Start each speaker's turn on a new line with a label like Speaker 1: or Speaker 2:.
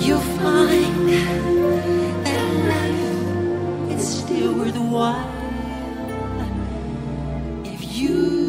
Speaker 1: you'll find that life is still worthwhile. If you